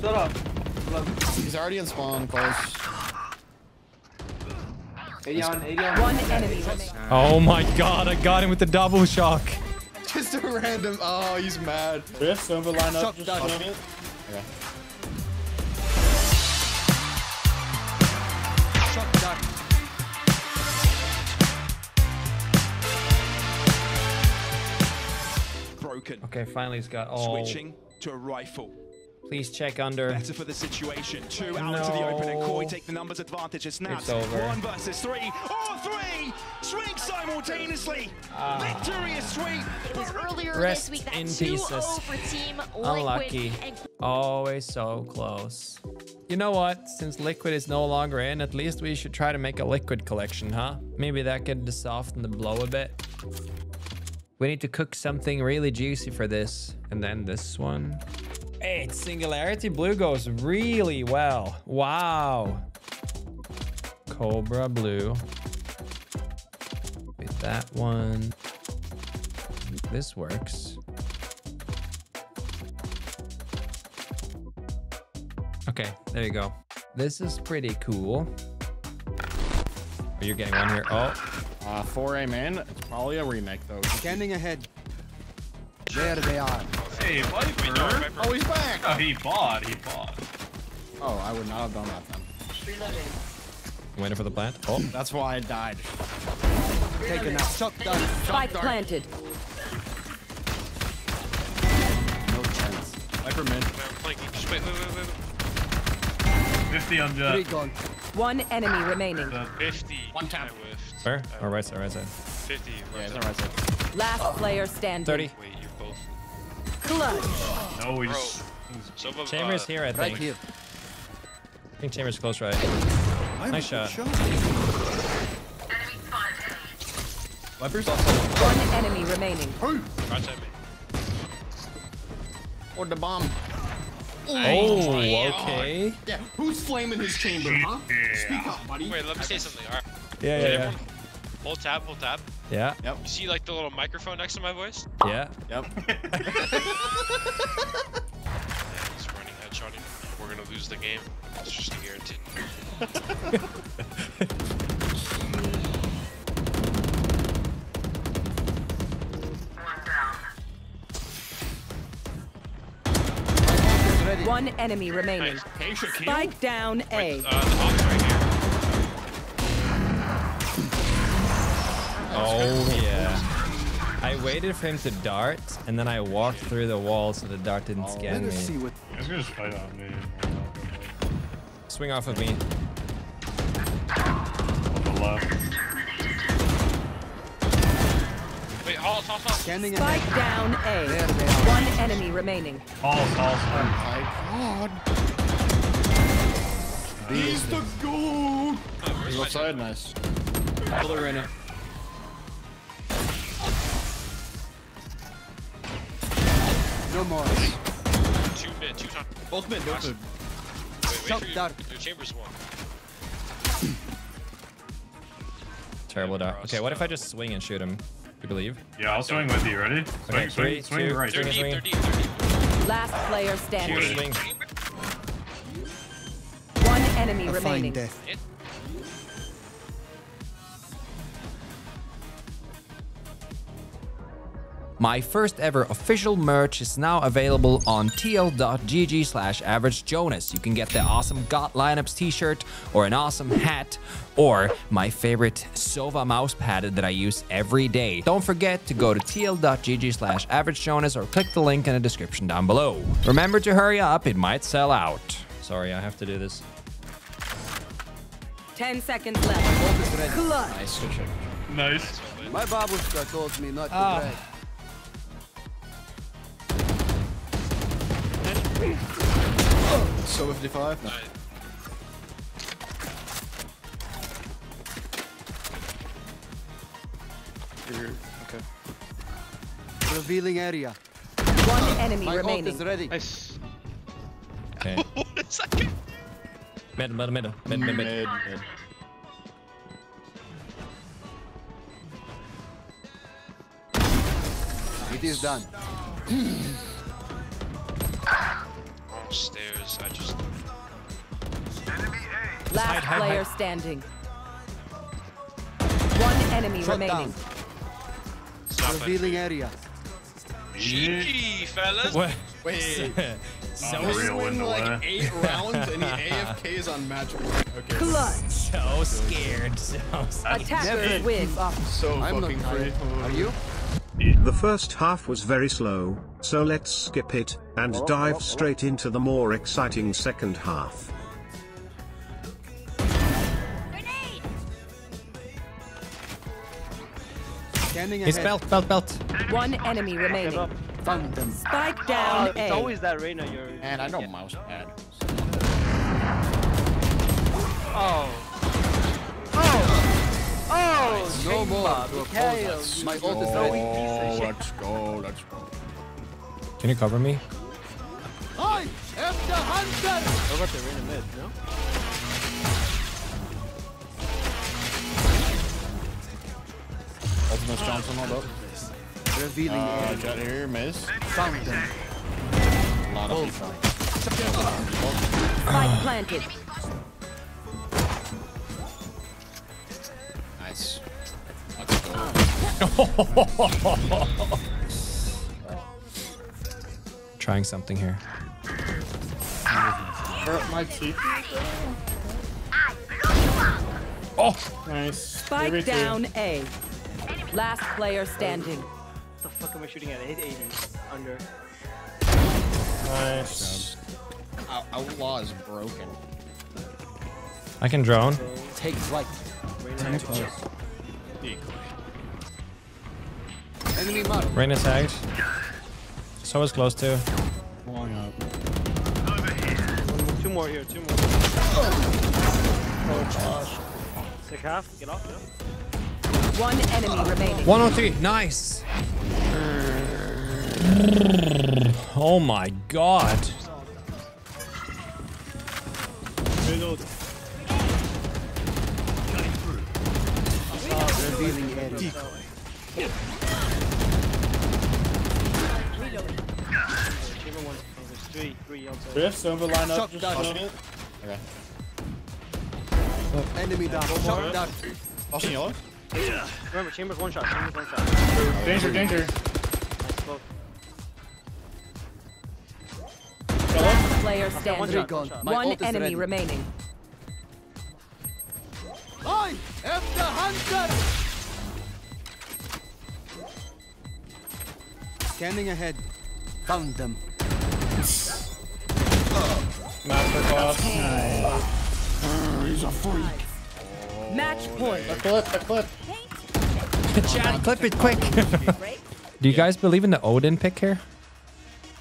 Shut up. He's already in spawn, close. 80 on, 80 on. One enemy. Oh my god, I got him with the double shock. Just a random. Oh, he's mad. Rift, Silver line up. Shot Just down. shot it. Okay. Broken. Okay, finally he's got all. Switching to a rifle. Please check under. Better for the situation. Two out into the open and Koi take the numbers advantage. It's snaps. It's over. One versus three. All three! Swing simultaneously! Ah. Victorious sweep! It was earlier Rest this week that in 2-0 pieces. for Team Liquid. Unlucky. Always so close. You know what? Since Liquid is no longer in, at least we should try to make a Liquid collection, huh? Maybe that could soften the blow a bit. We need to cook something really juicy for this. And then this one. Hey, Singularity Blue goes really well. Wow. Cobra Blue. With that one. This works. Okay, there you go. This is pretty cool. Oh, you're getting one here. Oh, Uh, 4A man. It's probably a remake though. Scanning ahead. There they are. Hey, Viper. Oh, he's back. Oh, he bought. He bought. Oh, I would not have done that then. waiting for the plant. Oh, That's why I died. Taken out. Shot down. Spike planted. No chance. Viper mid. Just wait, wait, wait, wait. 50 on Three gone. One enemy remaining. 50. One tap. I whiffed. where? Oh, right side, right side. 50. Yeah, left side. alright. side. Last player standing. 30. Wait, you both. Clutch. no, he's. Bro. Sova, Chambers uh, here, I Right think. here. I think Chambers close right. Nice shot. Viper's also. One enemy remaining. Right side me. Or the bomb. Oh, okay. Yeah, who's flaming his chamber, huh? Speak up, buddy. Wait, let me say something. All right. Yeah, Okay, yeah, everyone, hold tab, hold tab. Yeah. Yep. You see like the little microphone next to my voice? Yeah. Yep. Yeah, he's running headshotting. We're gonna lose the game. It's just a guarantee. One enemy remaining. Nice. Hey, Spike down A. Uh, Oh, yeah. I waited for him to dart, and then I walked through the wall so the dart didn't oh. scan Let us see me. what. He's gonna just fight on me. Swing off of me. On the left. Wait, halt, halt, halt. Scanning ahead. Spike down There A. they are. One enemy remaining. Pulse, pulse. Oh my God. He's the gold. Where's He's my outside, nice. Color in it. No more. two mid, two top. Both mid, both mid. Wait, wait for your, down. your chambers one. Terrible dart. Okay, what if I just swing and shoot him? You believe? Yeah, I'll swing with you. Ready? Swing, Okay, swing, three, swing two, right. Swing, swing. they're deep, they're deep. Last player standing. One enemy A fine remaining. death. My first ever official merch is now available on tl.gg slash averagejonas. You can get the awesome GOT Lineups t-shirt or an awesome hat or my favorite Sova mousepad that I use every day. Don't forget to go to tl.gg slash averagejonas or click the link in the description down below. Remember to hurry up, it might sell out. Sorry, I have to do this. Ten seconds left. Clutch. Nice, good. Nice. My babushka told me not to Ah. brag. So 55. No. Here. Okay. Revealing area. One enemy My ult remaining. is ready. Nice. Okay. what is that? Mid, mid, mid, mid, mid, mid. Mid, mid. It is done. Stairs. I just. Last hide, hide, player hide. standing. One enemy Shut remaining. down. Stop it. Revealing area. GG, fellas. What? Wait. so, Unreal Swing like eight rounds and he AFKs on match one. Okay. Clutch. so scared. So scared. Attackers win. So I'm fucking free. Are you? The first half was very slow, so let's skip it and oh, dive oh, oh. straight into the more exciting second half. His belt, belt, belt. One enemy remaining. Found them. Spike down A. It's always that Reyna you're. And I know mouse pad. Oh. Oh. Oh. No more. Sigma, to Mikhail, oppose us. you My ult is so weak piece of shit. let's go, let's go. Can you cover me? I am the hunter! What about the Reyna mid, no? Ultimus Johnson hold up. Revealing Uh, area. here, miss. Found them. A lot of people. Spike planted. Nice. Let's go. Trying something here. my teeth. Oh! Nice. Spike Maybe two. down A. Last player standing. What the fuck am I shooting at? I hit 80. Under. Nice. Out- Outlaw is broken. I can drone. Take flight. Reyna Enemy mark. Rain tagged. So is close to. Long up. Two more here, two more. Oh, Sick half, get off, yeah? One enemy remaining. 103. Nice. Oh my god. Revealing area. Chamber Rift, Silver line up. Shot Just down. shot. Okay. Enemy down. Shot down. Flashing yellow. Remember, chamber's one shot, chamber's one shot. Danger, danger. Nice smoke. Last player one standing. shot, Gone. shot. One enemy ready. remaining. I am the hunter! Scanning ahead. Found them. Masterclass. He's a freak. Match point. The clip, the clip. Chat, clip it quick. Do you guys believe in the Odin pick here?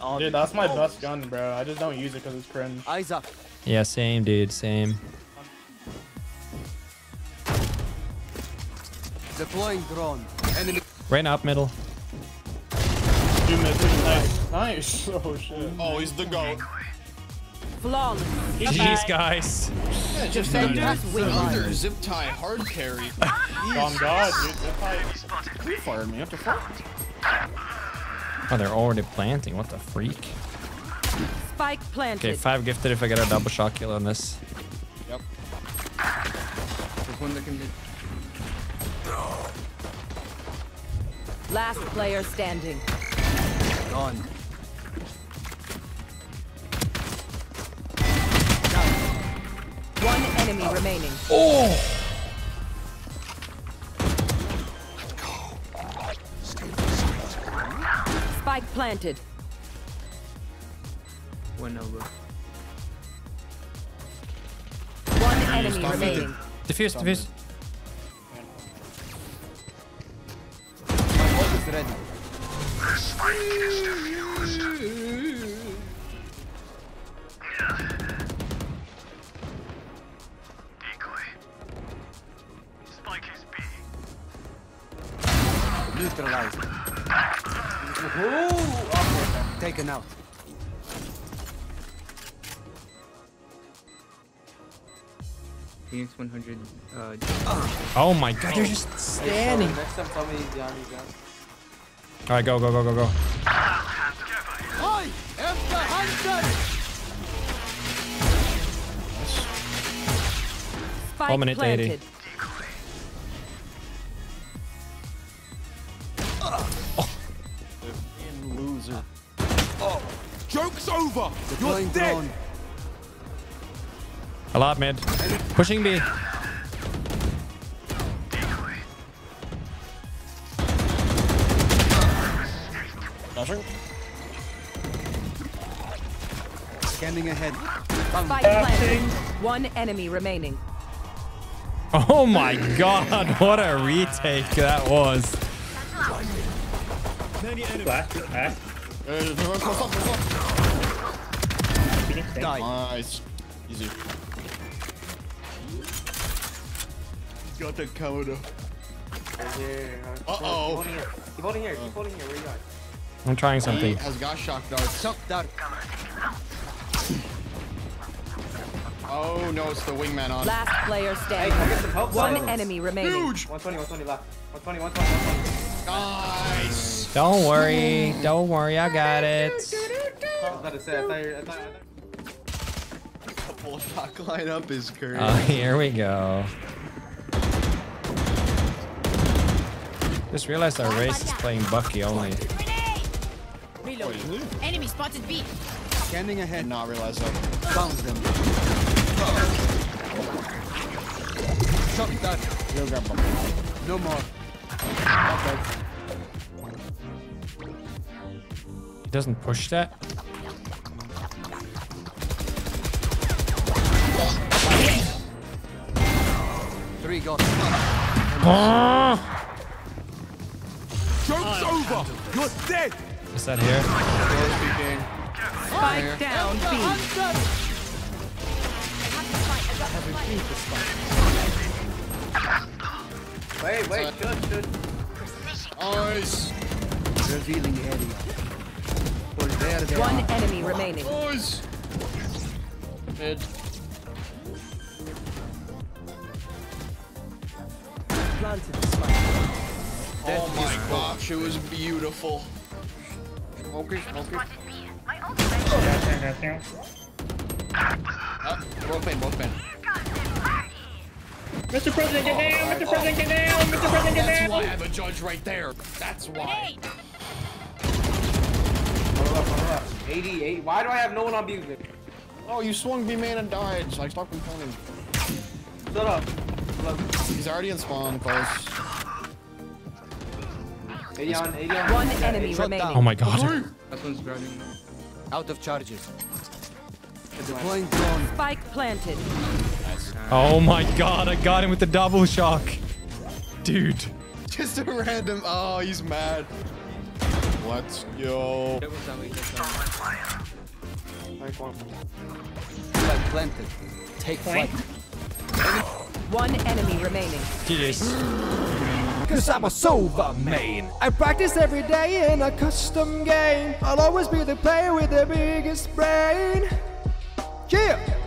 Oh, Dude, that's my best gun, bro. I just don't use it because it's cringe. Eyes up. Yeah, same, dude. Same. Deploying drone. Enemy. Rain up middle. Two mid, two nice. Nice. Oh shit. Oh, he's the goat. Flawless. Jeez, guys. Yeah, just Defenders win. under zip tie hard carry. On God, dude. If I, He fired me after fire. Oh, they're already planting. What the freak? Spike planted. Okay, five gifted if I get a double shot kill on this. Yep. There's one that can be. Last player standing. Gone. Enemy remaining. Oh! Spike planted. One over. One enemy remaining. Defuse, defuse. My ult is ready. Neutralized. taken out. Phoenix 100. Uh, oh my god, they're just standing. Hey, next time tell me down you. Alright, go, go, go, go, go. I am the hunter! Spike planted. 80. Over. Deploying drone. A lot mid. Pushing B. Flashing. Scanning ahead. Spike planted. One enemy remaining. Oh my god, what a retake that was. Flash. Flash. Hey, Die. Nice. Easy. Got the counter. Right here. Uh-oh. Keep holding here. Keep holding here. Keep holding here. Where you going? I'm trying something. Has got shock darts. Shock dart. Oh no, it's the wingman on. Last player Hey, standing. come get some help. One son. enemy remaining. Huge. 120, 120 left. 120, 120, 120. Nice. Don't worry. Don't worry, I got it. I was about to say, I thought you were, I thought, I thought. Couple shock lineup is crazy. Oh, here we go. Just realized our race is playing Bucky only. Reloading. Enemy spotted B. Scanning Did ahead. not realize that. Found them. Shock dart. Go grab them. No more. He doesn't push that. Three got. Joke's over. You're dead. Is that here? Spike down B. Wait, wait. Should, should. Nice. Revealing area. Well, there they One are. enemy remaining. Nice. Mid. Planted the spike. Oh my gosh, it was beautiful. Smokers, smokers. Oh, both pain, both pain. Mr. President, get down! Mr. Oh, President, get down! Oh, Mr. President, get That's down! why I have a judge right there. That's why. Hold up, hold up. 80, 80. Why do I have no one on B? Oh, you swung B man and died. Like, stop complaining. Shut up. Shut up. He's already in spawn, close. 80 on, 80 on. One enemy remaining. Oh my god. That one's grabbing. Out of charges. Deploying drone. Spike planted. Oh my god, I got him with the double shock. Dude. Just a random. Oh, he's mad. Let's go. Spike planted. Take flight. One enemy remaining. GG's. Cause I'm a Sova main. I practice every day in a custom game. I'll always be the player with the biggest brain. Yeah!